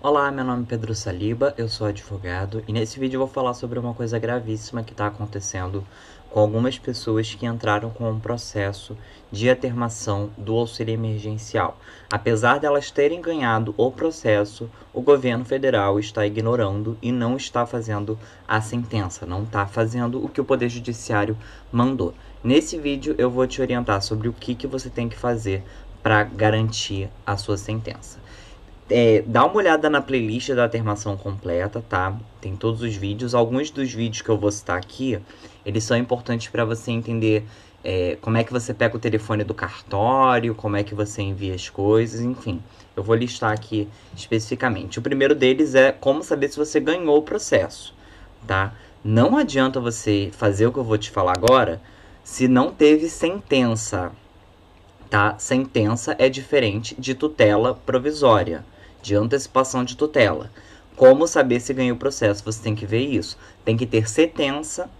Olá, meu nome é Pedro Saliba, eu sou advogado e nesse vídeo eu vou falar sobre uma coisa gravíssima que está acontecendo com algumas pessoas que entraram com um processo de atermação do auxílio emergencial. Apesar de elas terem ganhado o processo, o governo federal está ignorando e não está fazendo a sentença, não está fazendo o que o Poder Judiciário mandou. Nesse vídeo eu vou te orientar sobre o que, que você tem que fazer para garantir a sua sentença. É, dá uma olhada na playlist da termação completa, tá? Tem todos os vídeos. Alguns dos vídeos que eu vou citar aqui, eles são importantes para você entender é, como é que você pega o telefone do cartório, como é que você envia as coisas, enfim. Eu vou listar aqui especificamente. O primeiro deles é como saber se você ganhou o processo, tá? Não adianta você fazer o que eu vou te falar agora se não teve sentença, tá? Sentença é diferente de tutela provisória de antecipação de tutela. Como saber se ganhou o processo? Você tem que ver isso. Tem que ter sentença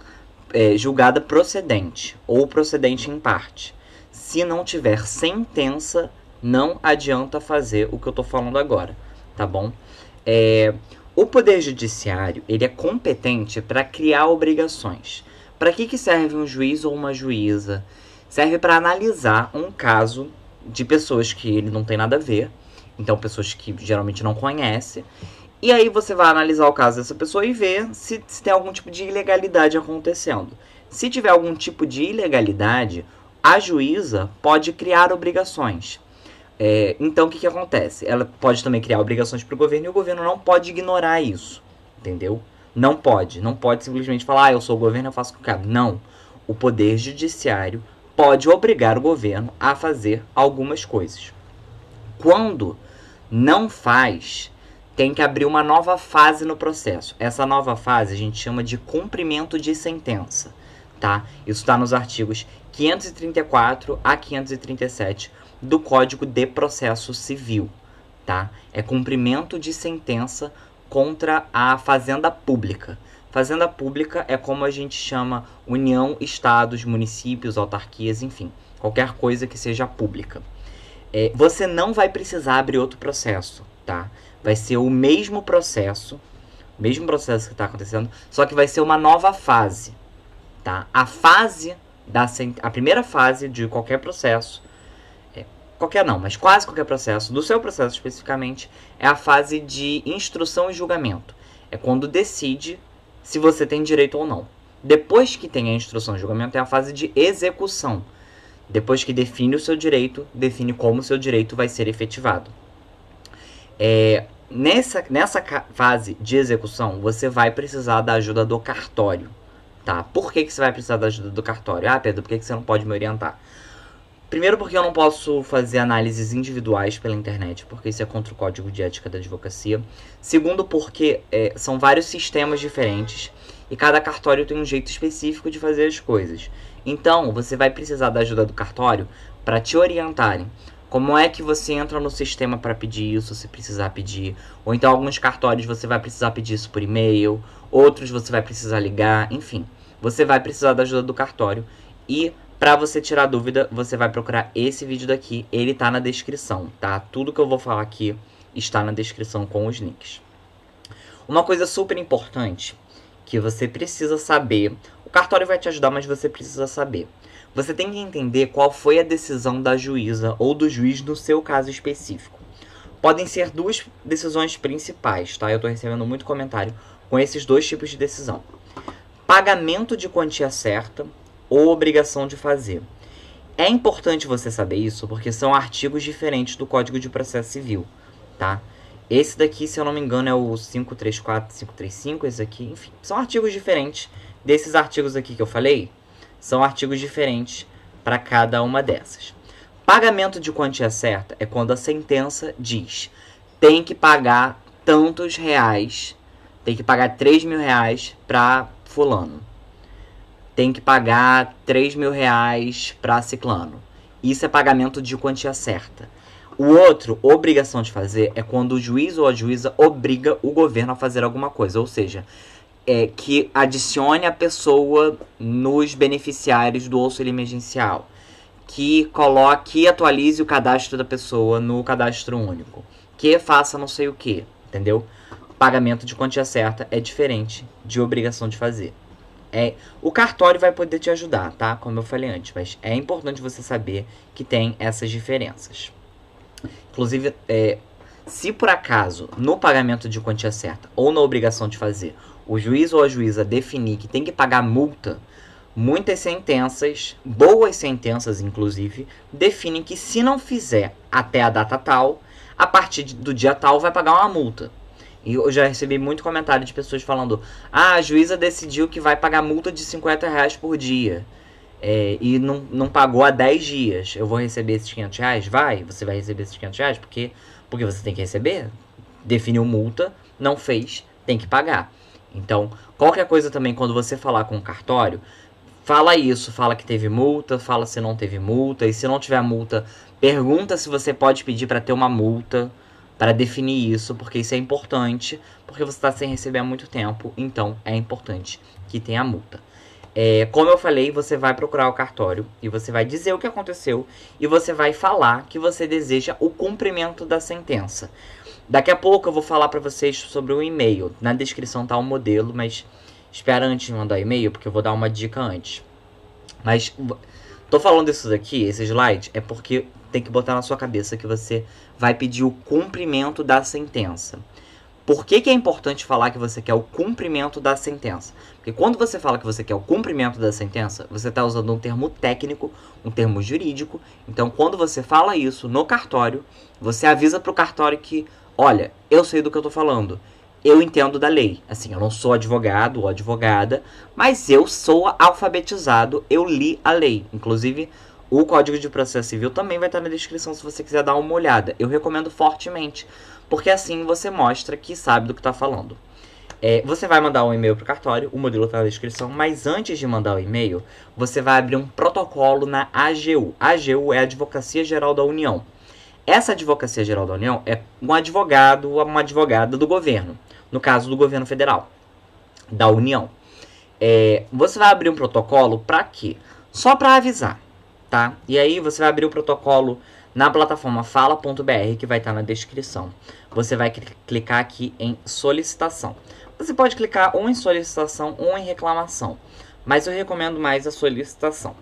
é, julgada procedente ou procedente em parte. Se não tiver sentença, não adianta fazer o que eu estou falando agora, tá bom? É, o Poder Judiciário ele é competente para criar obrigações. Para que, que serve um juiz ou uma juíza? Serve para analisar um caso de pessoas que ele não tem nada a ver então, pessoas que geralmente não conhecem. E aí você vai analisar o caso dessa pessoa e ver se, se tem algum tipo de ilegalidade acontecendo. Se tiver algum tipo de ilegalidade, a juíza pode criar obrigações. É, então, o que, que acontece? Ela pode também criar obrigações para o governo e o governo não pode ignorar isso. Entendeu? Não pode. Não pode simplesmente falar, ah, eu sou o governo, eu faço o que eu quero. Não. O poder judiciário pode obrigar o governo a fazer algumas coisas. Quando não faz, tem que abrir uma nova fase no processo. Essa nova fase a gente chama de cumprimento de sentença, tá? Isso está nos artigos 534 a 537 do Código de Processo Civil, tá? É cumprimento de sentença contra a fazenda pública. Fazenda pública é como a gente chama União, Estados, municípios, autarquias, enfim, qualquer coisa que seja pública. É, você não vai precisar abrir outro processo, tá? Vai ser o mesmo processo, mesmo processo que está acontecendo, só que vai ser uma nova fase, tá? A fase da a primeira fase de qualquer processo, é, qualquer não, mas quase qualquer processo, do seu processo especificamente, é a fase de instrução e julgamento. É quando decide se você tem direito ou não. Depois que tem a instrução e julgamento, é a fase de execução depois que define o seu direito, define como o seu direito vai ser efetivado. É, nessa, nessa fase de execução, você vai precisar da ajuda do cartório. Tá? Por que, que você vai precisar da ajuda do cartório? Ah, Pedro, por que, que você não pode me orientar? Primeiro, porque eu não posso fazer análises individuais pela internet, porque isso é contra o código de ética da advocacia. Segundo, porque é, são vários sistemas diferentes e cada cartório tem um jeito específico de fazer as coisas. Então, você vai precisar da ajuda do cartório para te orientarem. Como é que você entra no sistema para pedir isso, se precisar pedir? Ou então, alguns cartórios você vai precisar pedir isso por e-mail, outros você vai precisar ligar, enfim. Você vai precisar da ajuda do cartório. E para você tirar dúvida, você vai procurar esse vídeo daqui, ele tá na descrição, tá? Tudo que eu vou falar aqui está na descrição com os links. Uma coisa super importante que você precisa saber o cartório vai te ajudar, mas você precisa saber. Você tem que entender qual foi a decisão da juíza ou do juiz no seu caso específico. Podem ser duas decisões principais, tá? Eu estou recebendo muito comentário com esses dois tipos de decisão: pagamento de quantia certa ou obrigação de fazer. É importante você saber isso porque são artigos diferentes do Código de Processo Civil, tá? Esse daqui, se eu não me engano, é o 534, 535, esse aqui, enfim, são artigos diferentes desses artigos aqui que eu falei, são artigos diferentes para cada uma dessas. Pagamento de quantia certa é quando a sentença diz tem que pagar tantos reais, tem que pagar 3 mil reais para fulano, tem que pagar 3 mil reais para ciclano. Isso é pagamento de quantia certa. O outro, obrigação de fazer, é quando o juiz ou a juíza obriga o governo a fazer alguma coisa. Ou seja, é, que adicione a pessoa nos beneficiários do auxílio emergencial, que coloque, atualize o cadastro da pessoa no cadastro único, que faça não sei o que, entendeu? Pagamento de quantia certa é diferente de obrigação de fazer. É, o cartório vai poder te ajudar, tá? Como eu falei antes, mas é importante você saber que tem essas diferenças. Inclusive, é, se por acaso no pagamento de quantia certa ou na obrigação de fazer, o juiz ou a juíza definir que tem que pagar multa, muitas sentenças, boas sentenças inclusive, definem que se não fizer até a data tal, a partir do dia tal vai pagar uma multa. E eu já recebi muito comentário de pessoas falando: ah, a juíza decidiu que vai pagar multa de 50 reais por dia. É, e não, não pagou há 10 dias. Eu vou receber esses 500 reais? Vai, você vai receber esses 500 reais porque, porque você tem que receber. Definiu multa, não fez, tem que pagar. Então, qualquer coisa também, quando você falar com o cartório, fala isso, fala que teve multa, fala se não teve multa, e se não tiver multa, pergunta se você pode pedir para ter uma multa para definir isso, porque isso é importante, porque você está sem receber há muito tempo, então é importante que tenha multa. É, como eu falei, você vai procurar o cartório e você vai dizer o que aconteceu e você vai falar que você deseja o cumprimento da sentença. Daqui a pouco eu vou falar para vocês sobre o e-mail. Na descrição tá o modelo, mas espera antes de mandar e-mail, porque eu vou dar uma dica antes. Mas tô falando isso daqui, esse slide, é porque tem que botar na sua cabeça que você vai pedir o cumprimento da sentença. Por que, que é importante falar que você quer o cumprimento da sentença? Porque quando você fala que você quer o cumprimento da sentença, você está usando um termo técnico, um termo jurídico. Então, quando você fala isso no cartório, você avisa para o cartório que, olha, eu sei do que eu estou falando. Eu entendo da lei. Assim, eu não sou advogado ou advogada, mas eu sou alfabetizado, eu li a lei. Inclusive, o Código de Processo Civil também vai estar na descrição se você quiser dar uma olhada. Eu recomendo fortemente, porque assim você mostra que sabe do que está falando. É, você vai mandar um e-mail para o cartório, o modelo está na descrição, mas antes de mandar o e-mail, você vai abrir um protocolo na AGU. A AGU é a Advocacia Geral da União. Essa Advocacia Geral da União é um advogado ou uma advogada do governo, no caso do governo federal, da União. É, você vai abrir um protocolo para quê? Só para avisar tá? E aí você vai abrir o protocolo na plataforma fala.br, que vai estar tá na descrição. Você vai clicar aqui em solicitação. Você pode clicar ou em solicitação ou em reclamação, mas eu recomendo mais a solicitação.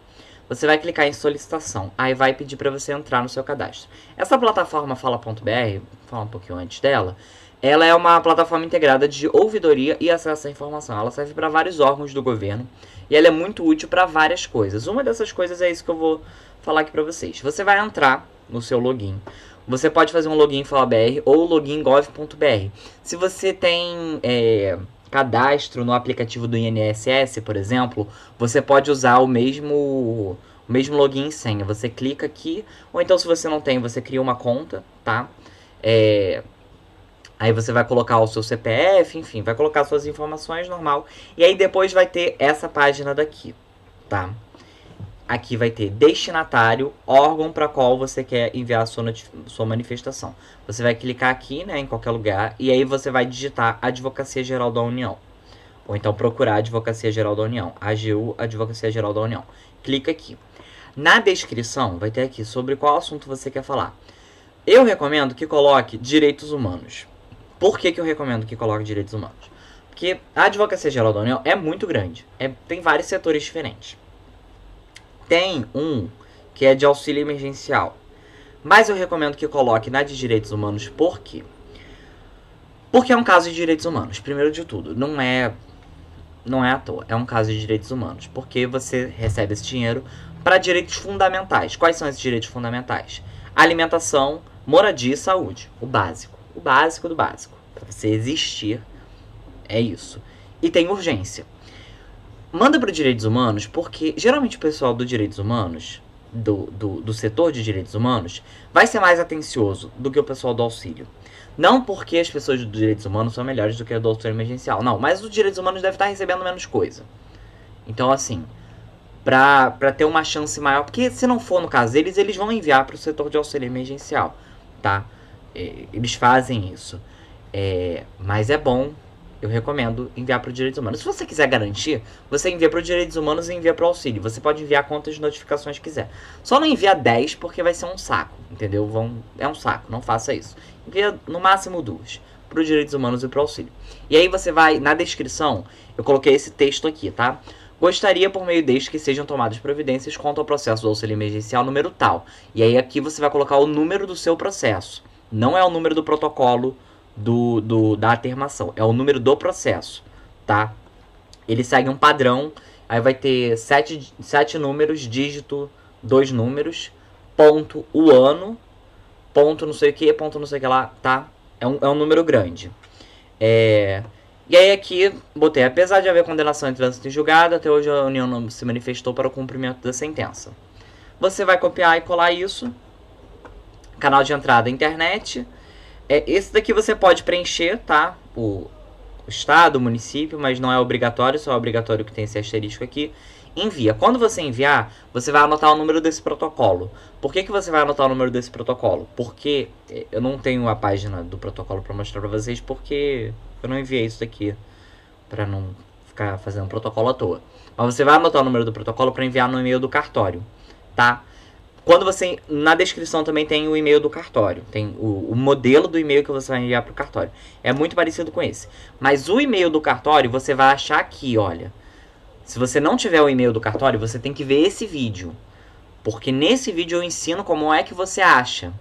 Você vai clicar em solicitação, aí vai pedir para você entrar no seu cadastro. Essa plataforma fala.br, falar um pouquinho antes dela, ela é uma plataforma integrada de ouvidoria e acesso à informação. Ela serve para vários órgãos do governo e ela é muito útil para várias coisas. Uma dessas coisas é isso que eu vou falar aqui para vocês. Você vai entrar no seu login. Você pode fazer um login FalaBR ou login gov.br. Se você tem é, cadastro no aplicativo do INSS, por exemplo, você pode usar o mesmo, o mesmo login e senha. Você clica aqui, ou então se você não tem, você cria uma conta, tá? É, Aí você vai colocar o seu CPF, enfim, vai colocar suas informações normal. E aí depois vai ter essa página daqui, tá? Aqui vai ter destinatário, órgão para qual você quer enviar a sua, sua manifestação. Você vai clicar aqui, né, em qualquer lugar, e aí você vai digitar Advocacia Geral da União. Ou então procurar Advocacia Geral da União, AGU Advocacia Geral da União. Clica aqui. Na descrição vai ter aqui sobre qual assunto você quer falar. Eu recomendo que coloque direitos humanos. Por que, que eu recomendo que coloque direitos humanos? Porque a Advocacia Geral da União é muito grande. É, tem vários setores diferentes. Tem um que é de auxílio emergencial. Mas eu recomendo que coloque na de direitos humanos. Por quê? Porque é um caso de direitos humanos. Primeiro de tudo, não é não é à toa, é um caso de direitos humanos, porque você recebe esse dinheiro para direitos fundamentais. Quais são esses direitos fundamentais? Alimentação, moradia e saúde, o básico o básico do básico. Para você existir, é isso. E tem urgência. Manda para direitos humanos porque geralmente o pessoal do direitos humanos, do, do, do setor de direitos humanos, vai ser mais atencioso do que o pessoal do auxílio. Não porque as pessoas dos direitos humanos são melhores do que a do auxílio emergencial. Não, mas os direitos humanos devem estar recebendo menos coisa. Então, assim, para ter uma chance maior, porque se não for no caso deles, eles vão enviar para o setor de auxílio emergencial, tá? É, eles fazem isso. É, mas é bom, eu recomendo enviar para os direitos humanos. Se você quiser garantir, você envia para os direitos humanos e envia para o auxílio. Você pode enviar quantas notificações quiser. Só não envia 10 porque vai ser um saco, entendeu? Vão, é um saco, não faça isso. Envia no máximo duas. para os direitos humanos e para o auxílio. E aí você vai, na descrição, eu coloquei esse texto aqui, tá? Gostaria, por meio deste, que sejam tomadas providências quanto ao processo do auxílio emergencial número tal. E aí aqui você vai colocar o número do seu processo. Não é o número do protocolo do, do da atermação, é o número do processo, tá? Ele segue um padrão, aí vai ter sete, sete números, dígito, dois números, ponto, o ano, ponto não sei o que, ponto não sei o que lá, tá? É um, é um número grande. É... E aí aqui, botei, apesar de haver condenação em trânsito em julgado, até hoje a União não se manifestou para o cumprimento da sentença. Você vai copiar e colar isso. Canal de entrada internet. É, esse daqui você pode preencher, tá? O, o estado, o município, mas não é obrigatório, só é obrigatório que tem esse asterisco aqui envia. Quando você enviar, você vai anotar o número desse protocolo. Por que, que você vai anotar o número desse protocolo? Porque eh, eu não tenho a página do protocolo para mostrar para vocês, porque eu não enviei isso daqui para não ficar fazendo protocolo à toa. Mas você vai anotar o número do protocolo para enviar no e-mail do cartório, tá? Quando você na descrição também tem o e-mail do cartório, tem o, o modelo do e-mail que você vai enviar para o cartório. É muito parecido com esse. Mas o e-mail do cartório você vai achar aqui, olha. Se você não tiver o e-mail do cartório, você tem que ver esse vídeo. Porque nesse vídeo eu ensino como é que você acha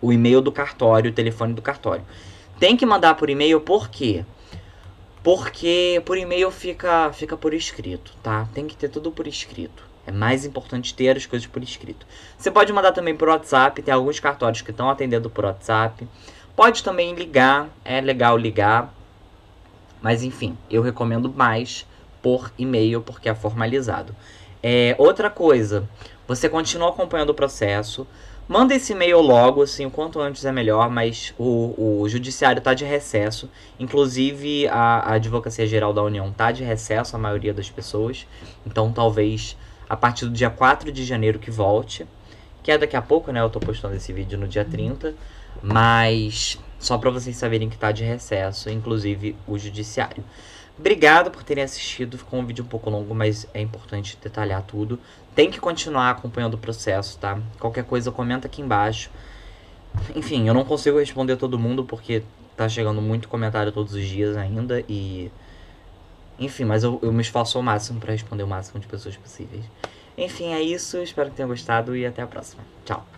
o e-mail do cartório, o telefone do cartório. Tem que mandar por e-mail por quê? Porque por e-mail fica, fica por escrito, tá? Tem que ter tudo por escrito. É mais importante ter as coisas por escrito. Você pode mandar também por WhatsApp, tem alguns cartórios que estão atendendo por WhatsApp. Pode também ligar, é legal ligar. Mas enfim, eu recomendo mais por e-mail, porque é formalizado. É, outra coisa, você continua acompanhando o processo. Manda esse e-mail logo, assim, o quanto antes é melhor, mas o, o judiciário está de recesso. Inclusive, a, a Advocacia Geral da União está de recesso, a maioria das pessoas. Então, talvez a partir do dia 4 de janeiro que volte. Que é daqui a pouco, né? Eu estou postando esse vídeo no dia 30. Mas só para vocês saberem que está de recesso, inclusive o judiciário. Obrigado por terem assistido. Ficou um vídeo um pouco longo, mas é importante detalhar tudo. Tem que continuar acompanhando o processo, tá? Qualquer coisa, comenta aqui embaixo. Enfim, eu não consigo responder todo mundo porque tá chegando muito comentário todos os dias ainda e. Enfim, mas eu, eu me esforço ao máximo para responder o máximo de pessoas possíveis. Enfim, é isso. Espero que tenham gostado e até a próxima. Tchau.